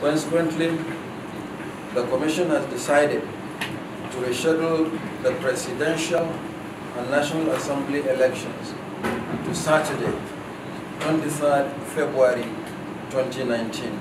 Consequently, the Commission has decided to reschedule the presidential and National Assembly elections to Saturday, 23rd February 2019.